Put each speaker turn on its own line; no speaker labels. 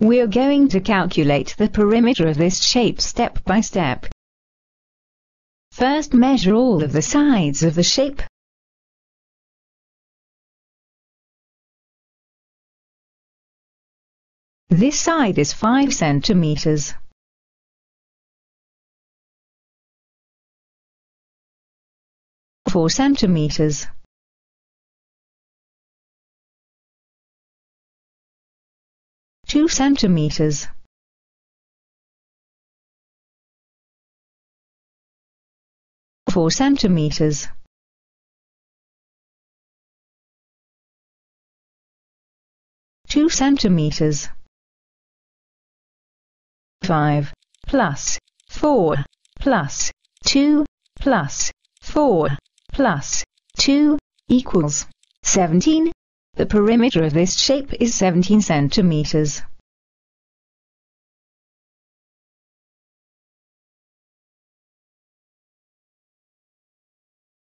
We're going to calculate the perimeter of this shape step by step. First measure all of the sides of the shape. This side is 5 centimeters. Four centimeters. Two centimeters. Four centimeters. Two centimeters. 5 plus 4 plus 2 plus 4 plus 2 equals 17. The perimeter of this shape is 17 centimeters.